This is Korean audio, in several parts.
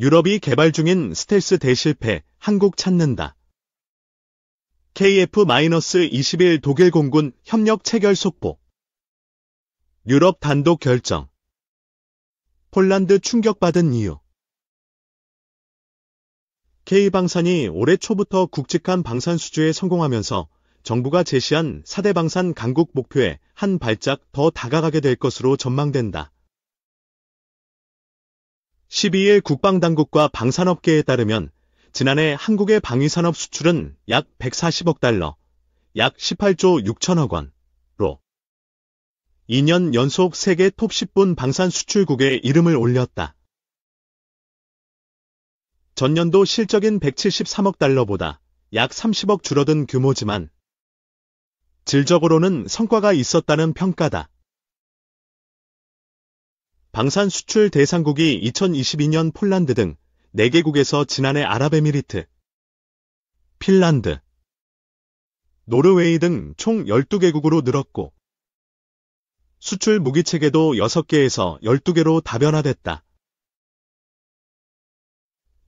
유럽이 개발 중인 스텔스 대실패, 한국 찾는다. KF-21 독일 공군 협력 체결 속보. 유럽 단독 결정. 폴란드 충격받은 이유. K방산이 올해 초부터 굵직한 방산 수주에 성공하면서 정부가 제시한 4대 방산 강국 목표에 한 발짝 더 다가가게 될 것으로 전망된다. 12일 국방당국과 방산업계에 따르면 지난해 한국의 방위산업 수출은 약 140억 달러, 약 18조 6천억 원로 2년 연속 세계 톱 10분 방산 수출국에 이름을 올렸다. 전년도 실적인 173억 달러보다 약 30억 줄어든 규모지만 질적으로는 성과가 있었다는 평가다. 방산 수출 대상국이 2022년 폴란드 등 4개국에서 지난해 아랍에미리트, 핀란드, 노르웨이 등 총 12개국으로 늘었고 수출 무기 체계도 6개에서 12개로 다변화됐다.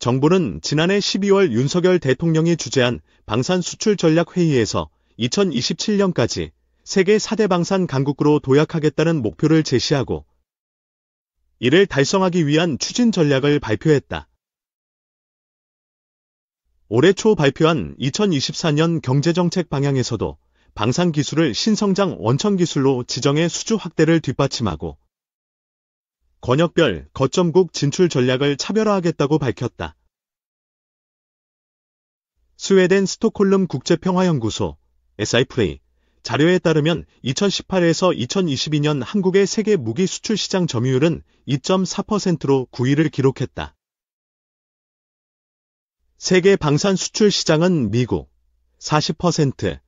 정부는 지난해 12월 윤석열 대통령이 주재한 방산 수출 전략 회의에서 2027년까지 세계 4대 방산 강국으로 도약하겠다는 목표를 제시하고 이를 달성하기 위한 추진 전략을 발표했다. 올해 초 발표한 2024년 경제정책 방향에서도 방산 기술을 신성장 원천 기술로 지정해 수주 확대를 뒷받침하고 권역별 거점국 진출 전략을 차별화하겠다고 밝혔다. 스웨덴 스톡홀름 국제평화연구소 SI프레이 자료에 따르면 2018에서 2022년 한국의 세계 무기 수출 시장 점유율은 2.4%로 9위를 기록했다. 세계 방산 수출 시장은 미국 40%,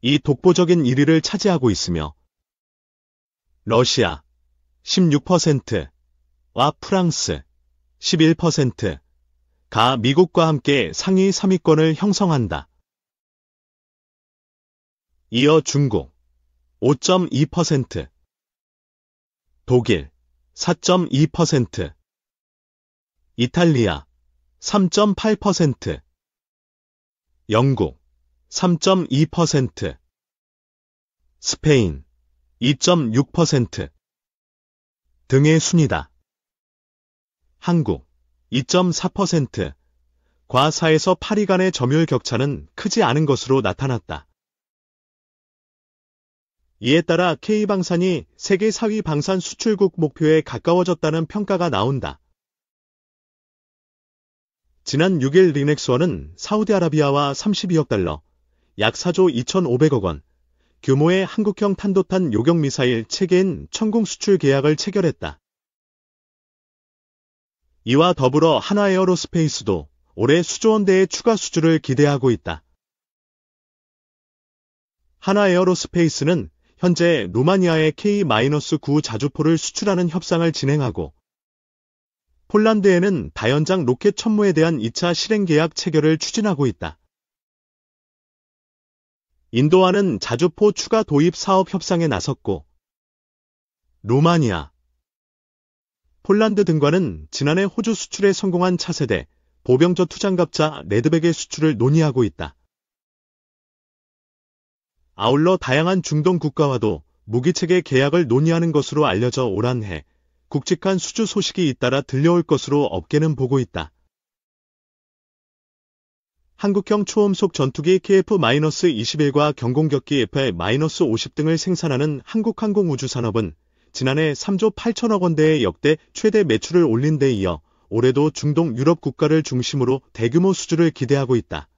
이 독보적인 1위를 차지하고 있으며 러시아 16%와 프랑스 11%가 미국과 함께 상위 3위권을 형성한다. 이어 중국 5.2%, 독일. 4.2%, 이탈리아. 3.8%, 영국. 3.2%, 스페인. 2.6% 등의 순이다. 한국. 2.4%, 과 4에서 8위 간의 점유율 격차는 크지 않은 것으로 나타났다. 이에 따라 K방산이 세계 4위 방산 수출국 목표에 가까워졌다는 평가가 나온다. 지난 6일 리넥스원은 사우디아라비아와 32억 달러, 약 4조 2,500억 원, 규모의 한국형 탄도탄 요격미사일 체계인 천궁 수출 계약을 체결했다. 이와 더불어 하나에어로스페이스도 올해 수조원대의 추가 수주를 기대하고 있다. 하나에어로스페이스는 현재 루마니아의 K-9 자주포를 수출하는 협상을 진행하고 폴란드에는 다연장 로켓 천무에 대한 2차 실행 계약 체결을 추진하고 있다. 인도와는 자주포 추가 도입 사업 협상에 나섰고 루마니아, 폴란드 등과는 지난해 호주 수출에 성공한 차세대 보병저 투장갑자 레드백의 수출을 논의하고 있다. 아울러 다양한 중동 국가와도 무기체계 계약을 논의하는 것으로 알려져 오란 해 굵직한 수주 소식이 잇따라 들려올 것으로 업계는 보고 있다. 한국형 초음속 전투기 KF-21과 경공격기 F-50 등을 생산하는 한국항공우주산업은 지난해 3조 8천억 원대의 역대 최대 매출을 올린 데 이어 올해도 중동 유럽 국가를 중심으로 대규모 수주를 기대하고 있다.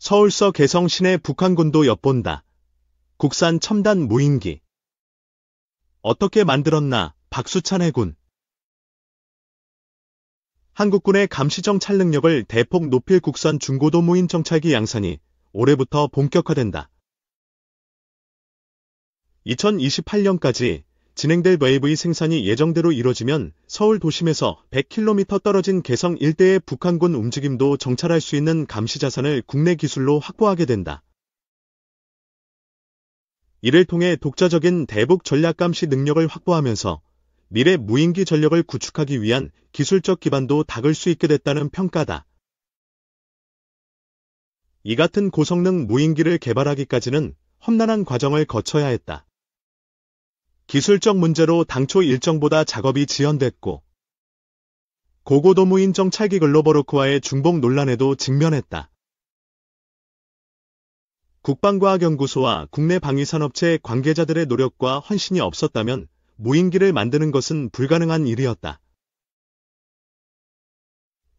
서울서 개성 시내 북한군도 엿본다. 국산 첨단 무인기. 어떻게 만들었나 박수찬 해군. 한국군의 감시정 찰 능력을 대폭 높일 국산 중고도 무인 정찰기 양산이 올해부터 본격화된다. 2028년까지 진행될 웨이브의 생산이 예정대로 이뤄지면 서울 도심에서 100km 떨어진 개성 일대의 북한군 움직임도 정찰할 수 있는 감시 자산을 국내 기술로 확보하게 된다. 이를 통해 독자적인 대북 전략 감시 능력을 확보하면서 미래 무인기 전력을 구축하기 위한 기술적 기반도 닦을 수 있게 됐다는 평가다. 이 같은 고성능 무인기를 개발하기까지는 험난한 과정을 거쳐야 했다. 기술적 문제로 당초 일정보다 작업이 지연됐고 고고도무 인정 찰기 글로버로크와의 중복 논란에도 직면했다. 국방과학연구소와 국내 방위산업체 관계자들의 노력과 헌신이 없었다면 무인기를 만드는 것은 불가능한 일이었다.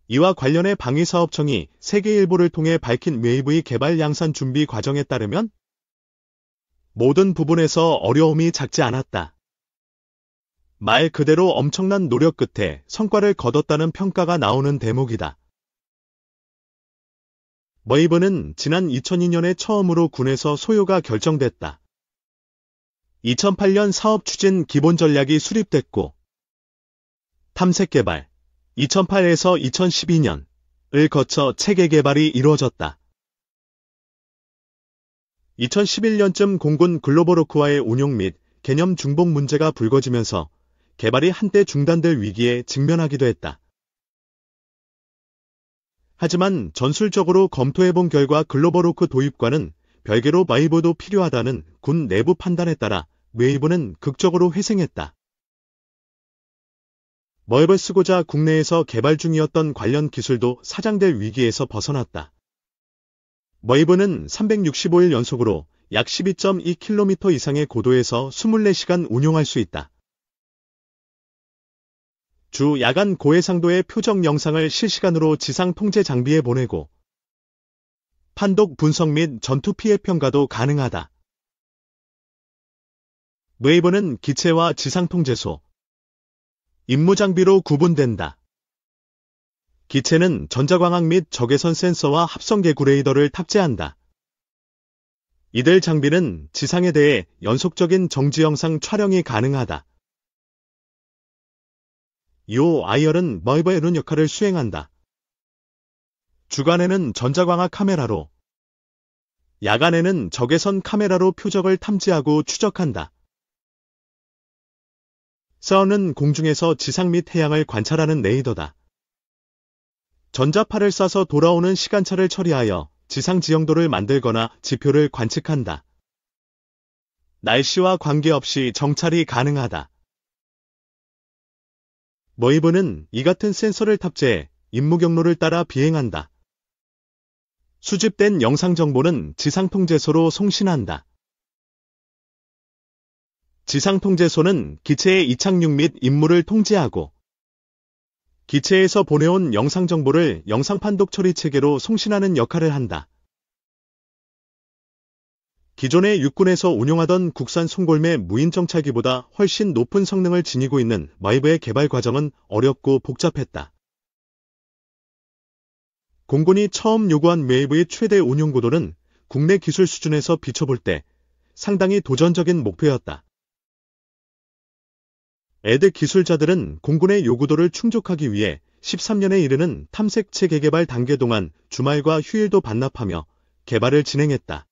이와 관련해 방위사업청이 세계일보를 통해 밝힌 웨이브의 개발 양산 준비 과정에 따르면 모든 부분에서 어려움이 작지 않았다. 말 그대로 엄청난 노력 끝에 성과를 거뒀다는 평가가 나오는 대목이다. 머이브는 지난 2002년에 처음으로 군에서 소요가 결정됐다. 2008년 사업 추진 기본 전략이 수립됐고 탐색 개발 2008에서 2012년을 거쳐 체계 개발이 이루어졌다. 2011년쯤 공군 글로버로크와의 운용 및 개념 중복 문제가 불거지면서 개발이 한때 중단될 위기에 직면하기도 했다. 하지만 전술적으로 검토해본 결과 글로버로크 도입과는 별개로 마이브도 필요하다는 군 내부 판단에 따라 웨이브는 극적으로 회생했다. 머앱을 쓰고자 국내에서 개발 중이었던 관련 기술도 사장될 위기에서 벗어났다. 머이브는 365일 연속으로 약 12.2km 이상의 고도에서 24시간 운용할 수 있다. 주 야간 고해상도의 표적 영상을 실시간으로 지상 통제 장비에 보내고 판독 분석 및 전투 피해 평가도 가능하다. 웨이브는 기체와 지상 통제소, 임무 장비로 구분된다. 기체는 전자광학 및 적외선 센서와 합성 개구레이더를 탑재한다. 이들 장비는 지상에 대해 연속적인 정지 영상 촬영이 가능하다. 요 아이얼은 머이버의 룬 역할을 수행한다. 주간에는 전자광학 카메라로, 야간에는 적외선 카메라로 표적을 탐지하고 추적한다. 서는 공중에서 지상 및 해양을 관찰하는 레이더다. 전자파를 쏴서 돌아오는 시간차를 처리하여 지상 지형도를 만들거나 지표를 관측한다. 날씨와 관계없이 정찰이 가능하다. 머이브는 이 같은 센서를 탑재해 임무 경로를 따라 비행한다. 수집된 영상 정보는 지상 통제소로 송신한다. 지상 통제소는 기체의 이착륙 및 임무를 통제하고 기체에서 보내온 영상 정보를 영상 판독 처리 체계로 송신하는 역할을 한다. 기존의 육군에서 운용하던 국산 송골매 무인 정찰기보다 훨씬 높은 성능을 지니고 있는 마이브의 개발 과정은 어렵고 복잡했다. 공군이 처음 요구한 웨이브의 최대 운용 고도는 국내 기술 수준에서 비춰볼 때 상당히 도전적인 목표였다. 애드 기술자들은 공군의 요구도를 충족하기 위해 13년에 이르는 탐색 체계 개발 단계 동안 주말과 휴일도 반납하며 개발을 진행했다.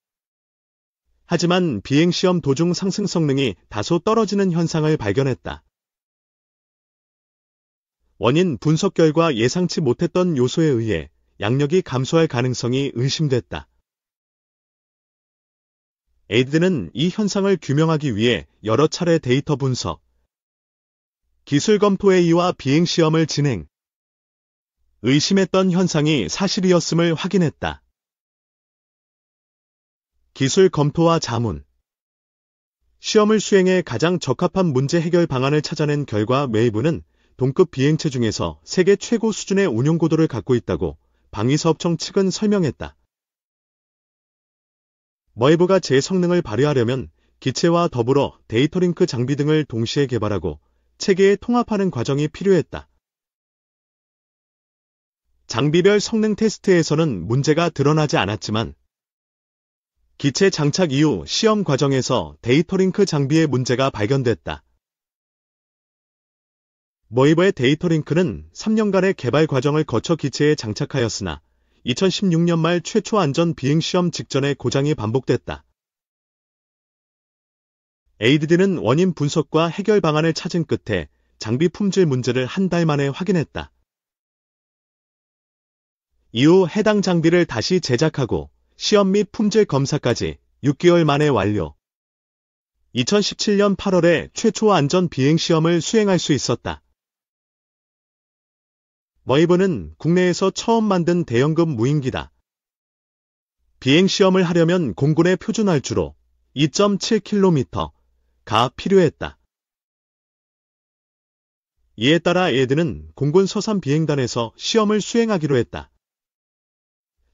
하지만 비행시험 도중 상승 성능이 다소 떨어지는 현상을 발견했다. 원인 분석 결과 예상치 못했던 요소에 의해 양력이 감소할 가능성이 의심됐다. ADD는 이 현상을 규명하기 위해 여러 차례 데이터 분석, 기술 검토회의와 비행시험을 진행, 의심했던 현상이 사실이었음을 확인했다. 기술 검토와 자문 시험을 수행해 가장 적합한 문제 해결 방안을 찾아낸 결과 MUAV는 동급 비행체 중에서 세계 최고 수준의 운용 고도를 갖고 있다고 방위사업청 측은 설명했다. MUAV가 제 성능을 발휘하려면 기체와 더불어 데이터링크 장비 등을 동시에 개발하고 체계에 통합하는 과정이 필요했다. 장비별 성능 테스트에서는 문제가 드러나지 않았지만 기체 장착 이후 시험 과정에서 데이터링크 장비의 문제가 발견됐다. 머이버의 데이터링크는 3년간의 개발 과정을 거쳐 기체에 장착하였으나 2016년 말 최초 안전 비행 시험 직전에 고장이 반복됐다. 에이드드는 원인 분석과 해결 방안을 찾은 끝에 장비 품질 문제를 한 달 만에 확인했다. 이후 해당 장비를 다시 제작하고 시험 및 품질 검사까지 6개월 만에 완료. 2017년 8월에 최초 안전 비행 시험을 수행할 수 있었다. 머이브는 국내에서 처음 만든 대형급 무인기다. 비행 시험을 하려면 공군의 표준 알주로 2.7km 가 필요했다. 이에 따라 에드는 공군 서산 비행단에서 시험을 수행하기로 했다.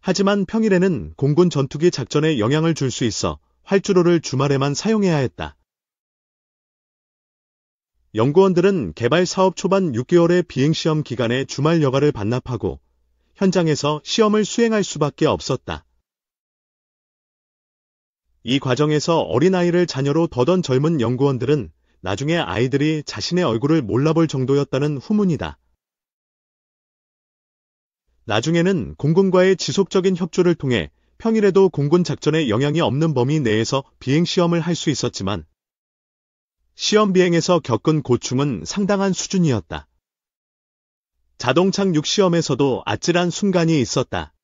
하지만 평일에는 공군 전투기 작전에 영향을 줄 수 있어 활주로를 주말에만 사용해야 했다. 연구원들은 개발 사업 초반 6개월의 비행시험 기간에 주말 여가를 반납하고 현장에서 시험을 수행할 수밖에 없었다. 이 과정에서 어린아이를 자녀로 둬던 젊은 연구원들은 나중에 아이들이 자신의 얼굴을 몰라볼 정도였다는 후문이다. 나중에는 공군과의 지속적인 협조를 통해 평일에도 공군 작전에 영향이 없는 범위 내에서 비행시험을 할 수 있었지만 시험 비행에서 겪은 고충은 상당한 수준이었다. 자동 착륙 시험에서도 아찔한 순간이 있었다.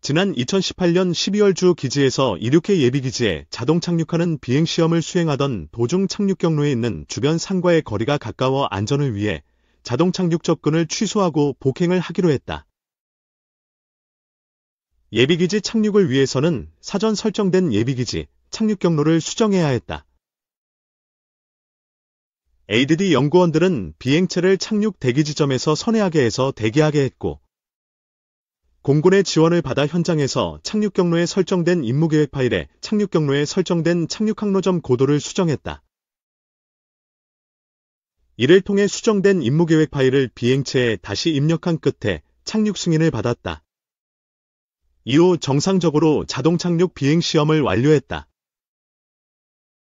지난 2018년 12월 주 기지에서 이륙해 예비기지에 자동 착륙하는 비행시험을 수행하던 도중 착륙 경로에 있는 주변 산과의 거리가 가까워 안전을 위해 자동 착륙 접근을 취소하고 복행을 하기로 했다. 예비기지 착륙을 위해서는 사전 설정된 예비기지 착륙 경로를 수정해야 했다. ADD 연구원들은 비행체를 착륙 대기 지점에서 선회하게 해서 대기하게 했고, 공군의 지원을 받아 현장에서 착륙 경로에 설정된 임무 계획 파일에 착륙 경로에 설정된 착륙 항로점 고도를 수정했다. 이를 통해 수정된 임무 계획 파일을 비행체에 다시 입력한 끝에 착륙 승인을 받았다. 이후 정상적으로 자동 착륙 비행 시험을 완료했다.